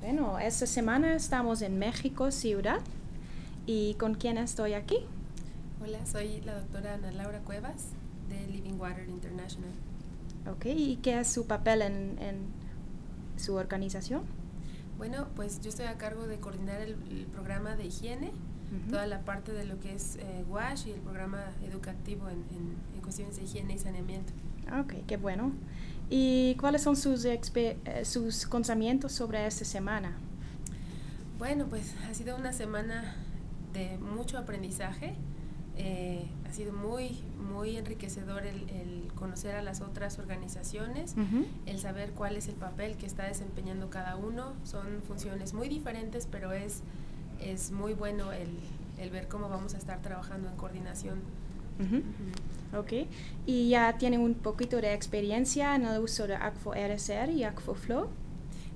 Bueno, esta semana estamos en México, Ciudad. ¿Y con quién estoy aquí? Hola, soy la doctora Ana Laura Cuevas de Living Water International. Ok, ¿y qué es su papel en, en su organización? Bueno, pues yo estoy a cargo de coordinar el, el programa de higiene, Toda la parte de lo que es eh, WASH y el programa educativo en, en- en cuestiones de higiene y saneamiento. Ok, qué bueno. ¿Y cuáles son sus, eh, sus pensamientos sobre esta semana? Bueno, pues ha sido una semana de mucho aprendizaje. eh, ha sido muy, muy enriquecedor el, el conocer a las otras organizaciones, Ujú. el saber cuál es el papel que está desempeñando cada uno. Son funciones muy diferentes, pero es, es muy bueno el, el ver cómo vamos a estar trabajando en coordinación. Ujú. Ok, ¿y ya tiene un poquito de experiencia en el uso de Acfo RSR y Acfo Flow?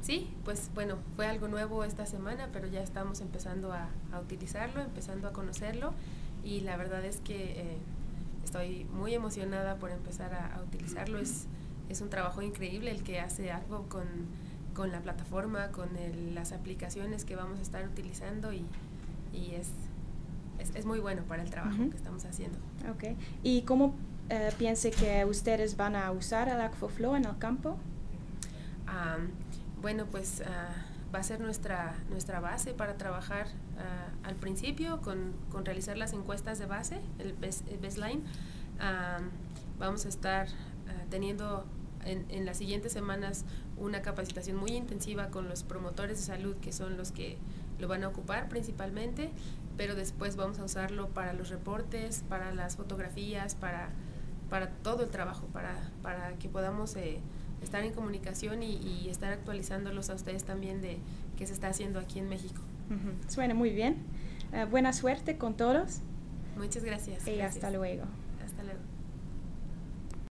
Sí, pues bueno, fue algo nuevo esta semana, pero ya estamos empezando a, a utilizarlo, empezando a conocerlo y la verdad es que eh, estoy muy emocionada por empezar a, a utilizarlo. Es, es un trabajo increíble el que hace algo con, con la plataforma, con el- las aplicaciones que vamos a estar utilizando y, y es, es, es muy bueno para el trabajo Ujú. que estamos haciendo. Ok, ¿y cómo eh, piensa que ustedes van a usar el Acfo Flow en el campo? Ah, bueno, pues ah, va a ser nuestra, nuestra base para trabajar ah, al principio con, con realizar las encuestas de base, el, base- el baseline. Ah, vamos a estar ah, teniendo en, en las siguientes semanas una capacitación muy intensiva con los promotores de salud, que son los que lo van a ocupar principalmente, pero después vamos a usarlo para los reportes, para las fotografías, para, para todo el trabajo, para, para que podamos eh, estar en comunicación y, y estar actualizándolos a ustedes también de qué se está haciendo aquí en México. Ujú, Suena muy bien. Eh, buena suerte con todos Muchas gracias. y gracias. hasta luego. Hasta luego.